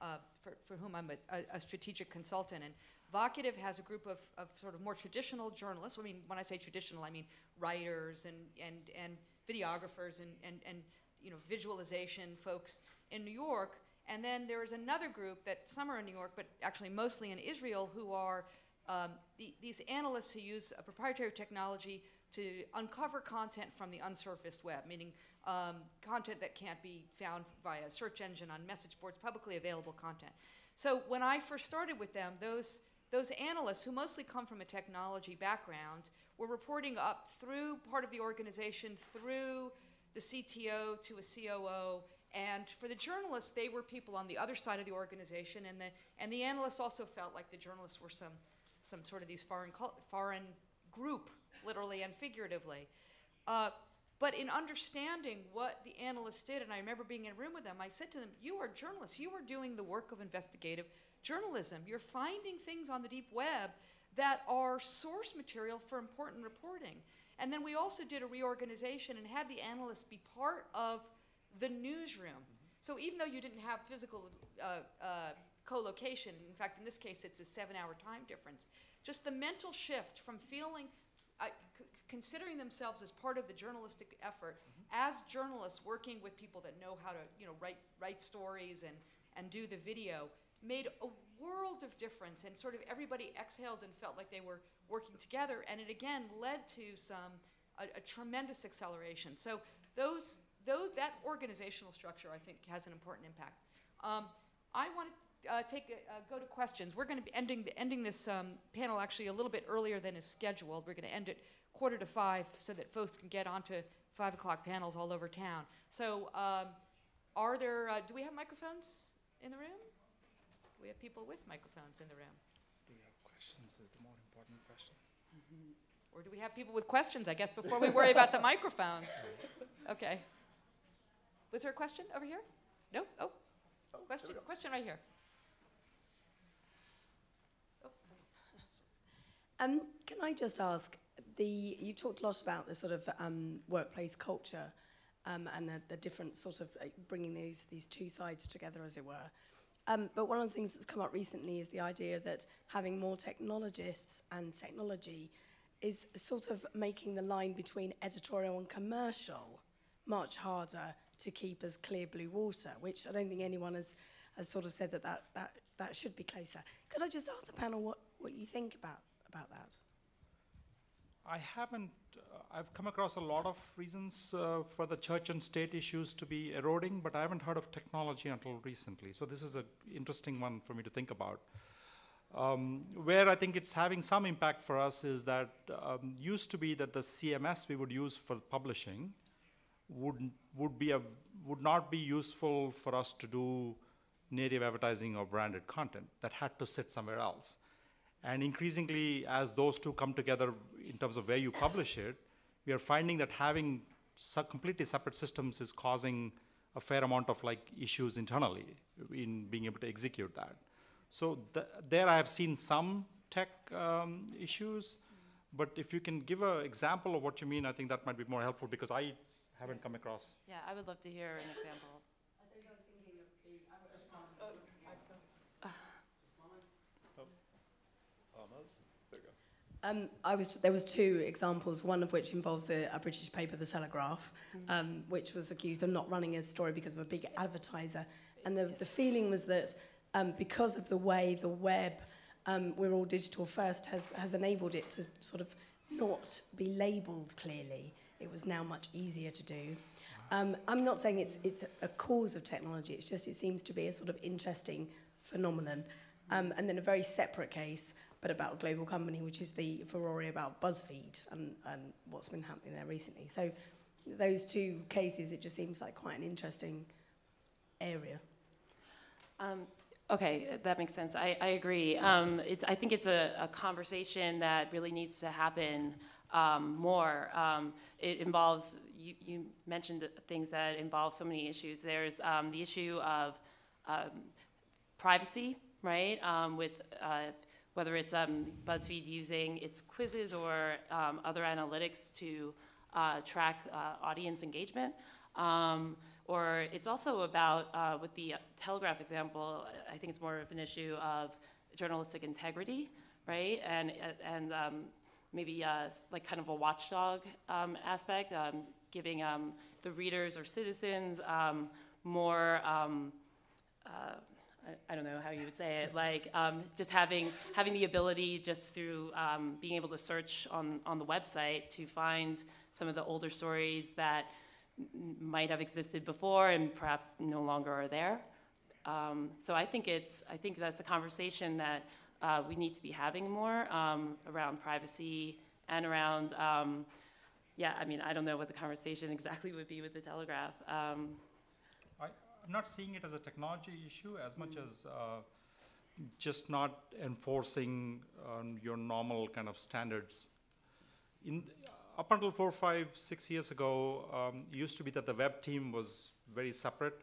uh, for, for whom I'm a, a, a strategic consultant. And Vocativ has a group of, of sort of more traditional journalists. I mean, when I say traditional, I mean writers and, and, and videographers and, and, and you know, visualization folks in New York. And then there is another group that some are in New York, but actually mostly in Israel, who are um, the, these analysts who use a proprietary technology to uncover content from the unsurfaced web, meaning um, content that can't be found via search engine on message boards, publicly available content. So when I first started with them, those, those analysts, who mostly come from a technology background, were reporting up through part of the organization, through the CTO to a COO, and for the journalists, they were people on the other side of the organization, and the, and the analysts also felt like the journalists were some, some sort of these foreign, foreign group, literally and figuratively. Uh, but in understanding what the analysts did, and I remember being in a room with them, I said to them, You are journalists. You are doing the work of investigative journalism. You're finding things on the deep web that are source material for important reporting. And then we also did a reorganization and had the analysts be part of the newsroom. So even though you didn't have physical uh, uh, co-location, in fact, in this case, it's a seven-hour time difference. Just the mental shift from feeling, uh, c- considering themselves as part of the journalistic effort, as journalists working with people that know how to, you know, write write stories and and do the video, made a world of difference. And sort of everybody exhaled and felt like they were working together. And it again led to some a, a tremendous acceleration. So those those that organizational structure, I think, has an important impact. Um, I want to uh, take a, uh, go to questions. We're going to be ending the, ending this um, panel actually a little bit earlier than is scheduled. We're going to end it quarter to five so that folks can get onto five o'clock panels all over town. So, um, are there? Uh, do we have microphones in the room? We have people with microphones in the room. Do you have questions is the more important question. Or do we have people with questions, I guess, before we worry about the microphones? Okay. Was there a question over here? No? Oh, question, question right here. Um, can I just ask, the, you talked a lot about the sort of um, workplace culture um, and the, the different sort of bringing these, these two sides together, as it were. Um, but one of the things that's come up recently is the idea that having more technologists and technology is sort of making the line between editorial and commercial much harder to keep as clear blue water, which I don't think anyone has, has sort of said that that, that that should be closer. Could I just ask the panel what, what you think about, about that? I haven't, uh, I've come across a lot of reasons uh, for the church and state issues to be eroding, but I haven't heard of technology until recently. So this is an interesting one for me to think about. Um, where I think it's having some impact for us is that um, used to be that the CMS we would use for publishing would would be a would not be useful for us to do native advertising or branded content that had to sit somewhere else. And increasingly, as those two come together in terms of where you publish it, we are finding that having completely separate systems is causing a fair amount of like issues internally in being able to execute that. So th- there I have seen some tech um, issues, but if you can give an example of what you mean, I think that might be more helpful because I haven't come across. Yeah, I would love to hear an example. Um, I was, there was two examples, one of which involves a, a British paper, The Telegraph, um, which was accused of not running a story because of a big advertiser. And the, the feeling was that um, because of the way the web, um, we're all digital first, has, has enabled it to sort of not be labelled clearly. It was now much easier to do. Um, I'm not saying it's, it's a cause of technology, it's just it seems to be a sort of interesting phenomenon. Um, and then a very separate case, but about a global company, which is the furore about BuzzFeed and, and what's been happening there recently. So those two cases, it just seems like quite an interesting area. Um, okay, that makes sense. I, I agree. Um, it's, I think it's a, a conversation that really needs to happen um, more. Um, it involves, you, you mentioned things that involve so many issues. There's um, the issue of um, privacy, right? With uh, whether it's um, BuzzFeed using its quizzes or um, other analytics to uh, track uh, audience engagement. Um, or it's also about, uh, with the Telegraph example, I think it's more of an issue of journalistic integrity, right? And, and um, maybe uh, like kind of a watchdog um, aspect, um, giving the readers or citizens more. Um, I, don't know how you would say it, like um, just having having the ability just through um, being able to search on on the website to find some of the older stories that might have existed before and perhaps no longer are there. Um, so I think it's I think that's a conversation that uh, we need to be having more um, around privacy and around. Um, yeah, I mean, I don't know what the conversation exactly would be with the Telegraph. Not seeing it as a technology issue as much as uh, just not enforcing um, your normal kind of standards. In up until four, five, six years ago, um, it used to be that the web team was very separate.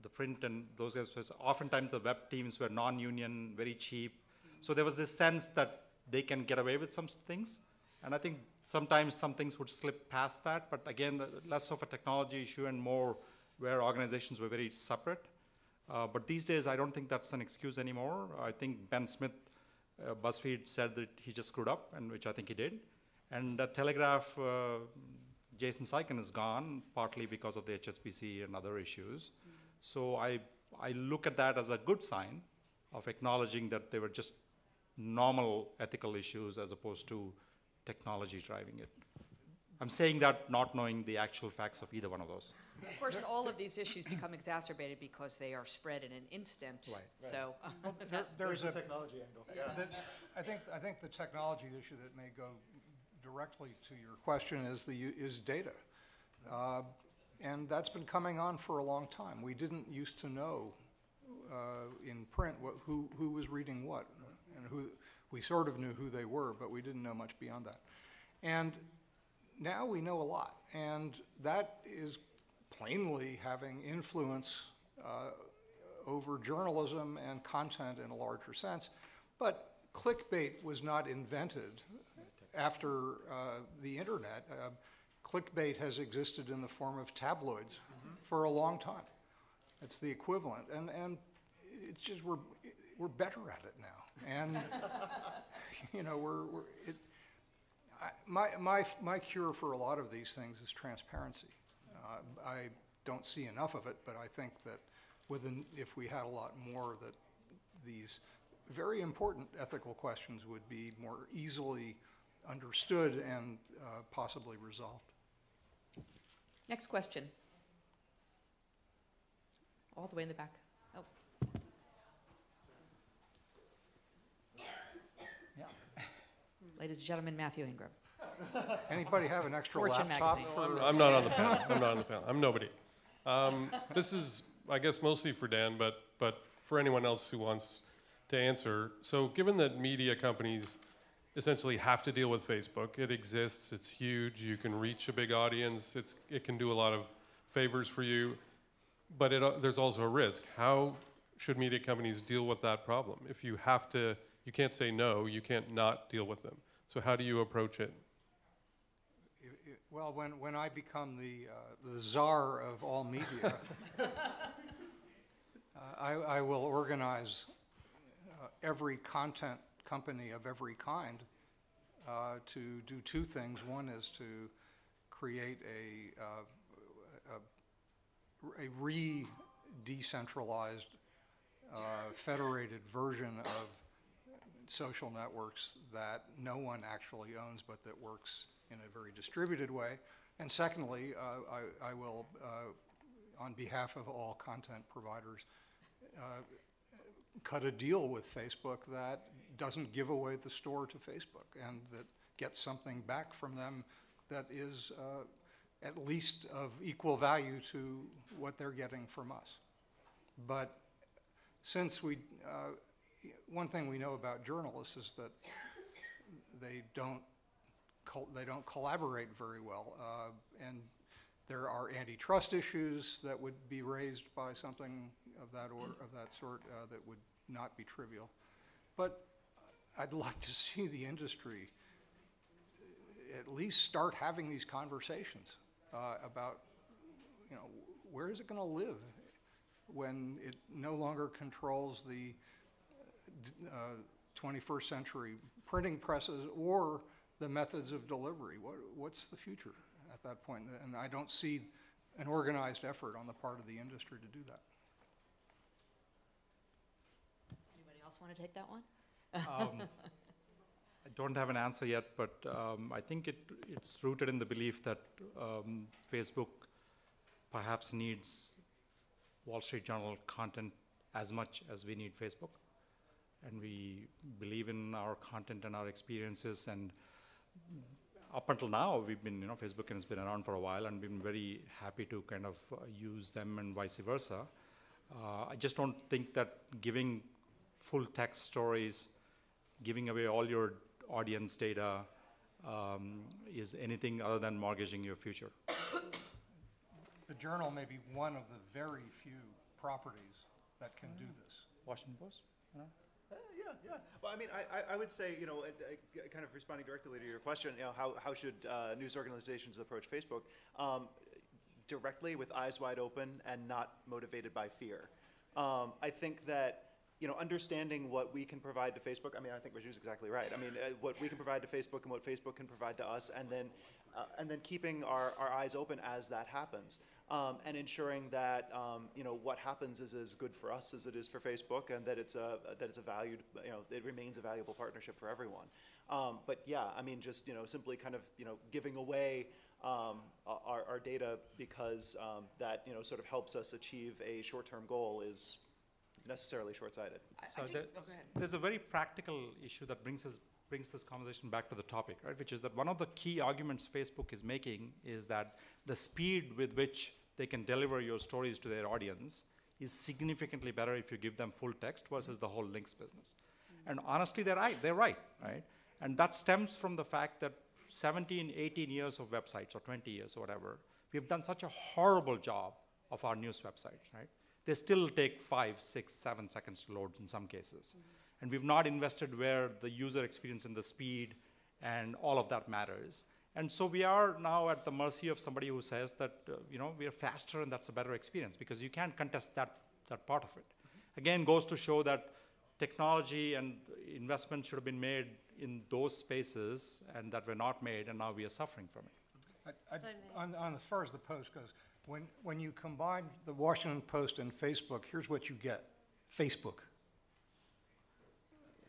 The print and those guys was oftentimes the web teams were non-union, very cheap. So there was this sense that they can get away with some things, and I think sometimes some things would slip past that. But again, less of a technology issue and more where organizations were very separate. Uh, but these days, I don't think that's an excuse anymore. I think Ben Smith, uh, BuzzFeed said that he just screwed up, and which I think he did. And uh, Telegraph, uh, Jason Seiken is gone, partly because of the HSBC and other issues. So I, I look at that as a good sign of acknowledging that they were just normal ethical issues as opposed to technology driving it. I'm saying that not knowing the actual facts of either one of those. Of course, all of these issues become exacerbated because they are spread in an instant. Right. So, There- There's the a, technology angle. the- I think, I think the technology issue that may go directly to your question is the, is data. Uh, And that's been coming on for a long time. We didn't used to know uh, in print what, who, who was reading what, and who, we sort of knew who they were, but we didn't know much beyond that. And now we know a lot, and that is plainly having influence uh, over journalism and content in a larger sense. But clickbait was not invented after uh, the internet. Uh, clickbait has existed in the form of tabloids for a long time. It's the equivalent, and and it's just we're we're better at it now, and you know we're we're it. My my my cure for a lot of these things is transparency. Uh, I don't see enough of it, but I think that within if we had a lot more, that these very important ethical questions would be more easily understood and uh, possibly resolved. next question. All the way in the back. Oh, Ladies and gentlemen, Matthew Ingram. Anybody have an extra Fortune laptop magazine. for? I'm not on the panel. I'm not on the panel. I'm nobody. Um, this is, I guess, mostly for Dan, but but for anyone else who wants to answer. So, given that media companies essentially have to deal with Facebook, it exists. It's huge. You can reach a big audience. It's it can do a lot of favors for you, but it, uh, there's also a risk. How should media companies deal with that problem? If you have to, you can't say no. You can't not deal with them. So, how do you approach it? I- I- Well, when, when I become the, uh, the czar of all media, uh, I, I will organize uh, every content company of every kind uh, to do two things. One is to create a, uh, a, a re-decentralized, uh, federated version of social networks that no one actually owns, but that works in a very distributed way. And secondly, uh, I, I will, uh, on behalf of all content providers, uh, cut a deal with Facebook that doesn't give away the store to Facebook and that gets something back from them that is uh, at least of equal value to what they're getting from us. But since we, uh, one thing we know about journalists is that they don't, they don't collaborate very well. uh, And there are antitrust issues that would be raised by something of that order, of that sort, uh, that would not be trivial. But I'd like to see the industry at least start having these conversations uh, about, you know, where is it going to live when it no longer controls the 21st century printing presses or the methods of delivery? What, what's the future at that point? And I don't see an organized effort on the part of the industry to do that. Anybody else want to take that one? Um, I don't have an answer yet, but um, I think it, it's rooted in the belief that um, Facebook perhaps needs Wall Street Journal content as much as we need Facebook. And we believe in our content and our experiences. And up until now, we've been, you know, Facebook has been around for a while and been very happy to kind of uh, use them and vice versa. Uh, I just don't think that giving full text stories, giving away all your audience data um, is anything other than mortgaging your future. The journal may be one of the very few properties that can do this. Washington Post? Uh, yeah, yeah. Well, I mean, I, I, would say, you know, uh, kind of responding directly to your question, you know, how, how should uh, news organizations approach Facebook? Um, directly with eyes wide open and not motivated by fear. Um, I think that, you know, understanding what we can provide to Facebook, I mean, I think Raju's exactly right. I mean, uh, what we can provide to Facebook and what Facebook can provide to us, and then, uh, and then keeping our, our eyes open as that happens. Um, and ensuring that um, you know what happens is as good for us as it is for Facebook, and that it's a that it's a valued you know it remains a valuable partnership for everyone. Um, but yeah, I mean, just you know, simply kind of you know giving away um, our, our data because um, that you know sort of helps us achieve a short-term goal is necessarily short-sighted. So there- there's a very practical issue that brings us brings this conversation back to the topic, right? Which is that one of the key arguments Facebook is making is that the speed with which they can deliver your stories to their audience is significantly better if you give them full text versus the whole links business. And honestly, they're right. They're right, right? And that stems from the fact that 17, 18 years of websites or 20 years or whatever, we've done such a horrible job of our news websites, right? They still take five, six, seven seconds to load in some cases. And we've not invested where the user experience and the speed and all of that matters. And so we are now at the mercy of somebody who says that, uh, you know, we are faster and that's a better experience because you can't contest that, that part of it. Again, goes to show that technology and investment should have been made in those spaces and that were not made and now we are suffering from it. I- I- If I may. On, on as far as the Post goes, when, when you combine the Washington Post and Facebook, here's what you get. Facebook.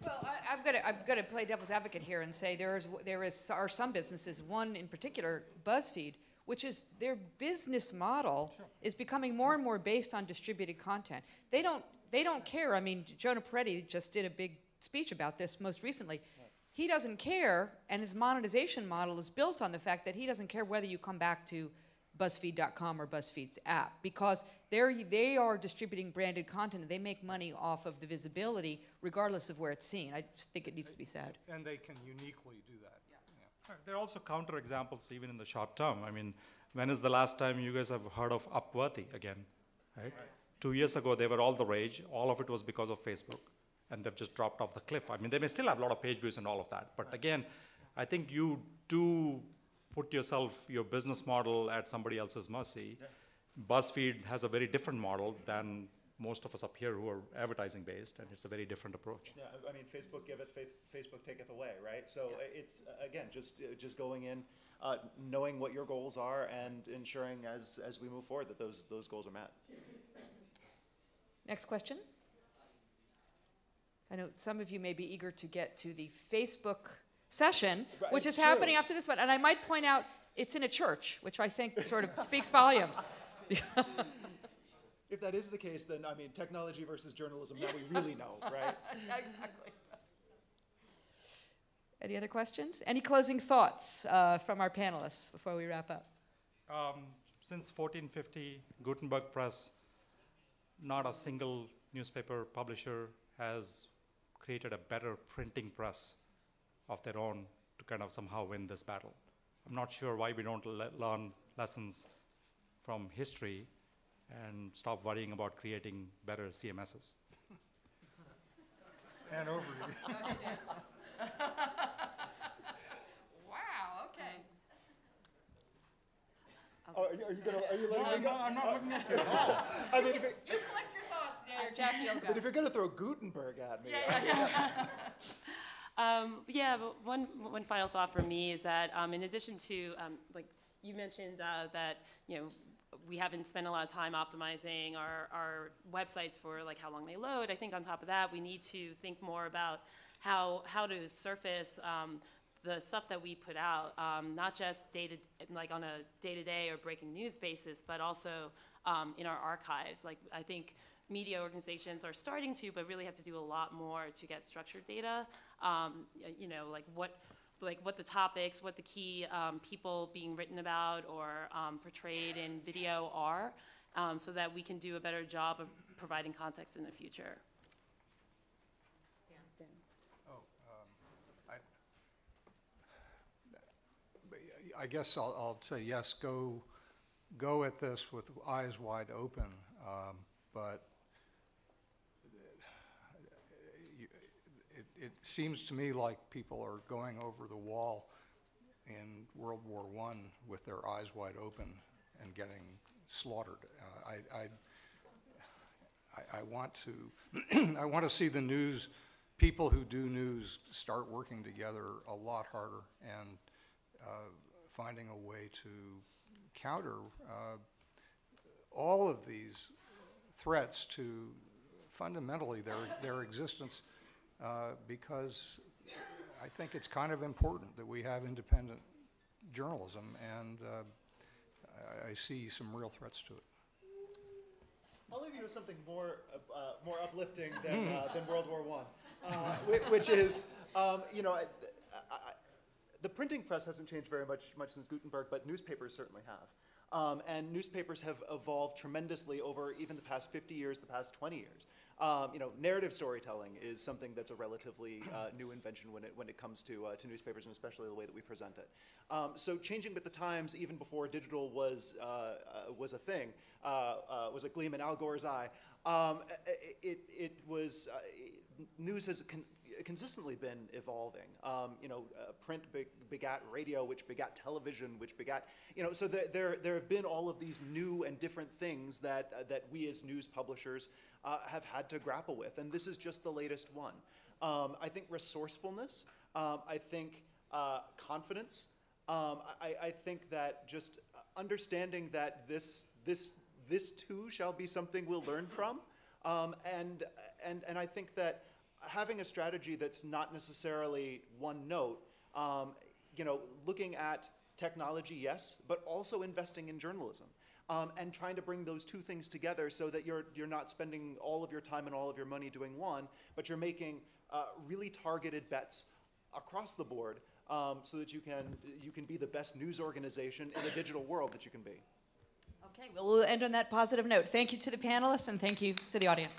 Well, I, I've got to, I've got to play devil's advocate here and say there is, there is, are some businesses, one in particular, BuzzFeed, which is their business model is becoming more and more based on distributed content. They don't, they don't care. I mean, Jonah Peretti just did a big speech about this most recently. he doesn't care, and his monetization model is built on the fact that he doesn't care whether you come back to BuzzFeed.com or BuzzFeed's app because they're, they are distributing branded content and they make money off of the visibility regardless of where it's seen. I just think it needs to be said. And they can uniquely do that. Right, There are also counter examples even in the short term. I mean, when is the last time you guys have heard of Upworthy again? Right? Two years ago, they were all the rage. All of it was because of Facebook, and they've just dropped off the cliff. I mean, they may still have a lot of page views and all of that, but again, I think you do put yourself, your business model at somebody else's mercy. BuzzFeed has a very different model than most of us up here who are advertising based, and it's a very different approach. Yeah, I- I mean, Facebook giveth, Facebook taketh away, right? So uh, it's, uh, again, just, uh, just going in, uh, knowing what your goals are and ensuring as, as we move forward that those, those goals are met. Next question. I know some of you may be eager to get to the Facebook session, Right, which it's is happening after this one. And I might point out it's in a church, which I think sort of speaks volumes. If that is the case, then, I mean, technology versus journalism, now we really know, right? exactly. Any other questions? Any closing thoughts uh, from our panelists before we wrap up? Um, since 1450, Gutenberg Press, not a single newspaper publisher has created a better printing press of their own to kind of somehow win this battle. I'm not sure why we don't le- learn lessons from history and stop worrying about creating better CMSs. And over you. Wow, okay. Oh, are you, are you gonna, are you letting me No, go? I'm not looking at you. Oh, I mean, if, it- You collect your thoughts there, Jacqui but if you're gonna throw Gutenberg at me, Um, yeah, but one, one final thought for me is that, um, in addition to, um, like, you mentioned, uh, that, you know, we haven't spent a lot of time optimizing our, our websites for like how long they load. I think on top of that, we need to think more about how, how to surface, um, the stuff that we put out, um, not just data, like on a day-to-day or breaking news basis, but also, um, in our archives. Like, I think media organizations are starting to, but really have to do a lot more to get structured data. Um, you know, like what, like what the topics, what the key um, people being written about or um, portrayed in video are, um, so that we can do a better job of providing context in the future. Oh, um, I, I guess I'll, I'll say yes, go, go at this with eyes wide open, um, but it, seems to me like people are going over the wall in World War I with their eyes wide open and getting slaughtered. Uh, I, I, I, I want to, I want to see the news, people who do news start working together a lot harder and uh, finding a way to counter uh, all of these threats to fundamentally their, their existence uh, because I think it's kind of important that we have independent journalism and uh, I, I see some real threats to it. I'll leave you with something more, uh, more uplifting than, uh, than World War One, uh, which is, um, you know, I, I, I, the printing press hasn't changed very much, much since Gutenberg, but newspapers certainly have. Um, and newspapers have evolved tremendously over even the past 50 years, the past 20 years. Um, you know, narrative storytelling is something that's a relatively uh, new invention when it, when it comes to, uh, to newspapers and especially the way that we present it. Um, so changing with the times, even before digital was, uh, uh, was a thing, uh, uh, was a gleam in Al Gore's eye. Um, it, it, it was, uh, news has con- consistently been evolving. Um, you know, uh, print be- begat radio, which begat television, which begat, you know, so there, there, there have been all of these new and different things that, uh, that we as news publishers uh, have had to grapple with. And this is just the latest one. Um, I think resourcefulness, um, I think uh, confidence, um, I, I think that just understanding that this, this, this too shall be something we'll learn from. Um, and, and, and I think that having a strategy that's not necessarily one note, um, you know, looking at technology, yes, but also investing in journalism. Um, and trying to bring those two things together so that you're, you're not spending all of your time and all of your money doing one, but you're making uh, really targeted bets across the board um, so that you can, you can be the best news organization in a digital world that you can be. Okay, well, we'll end on that positive note. Thank you to the panelists and thank you to the audience.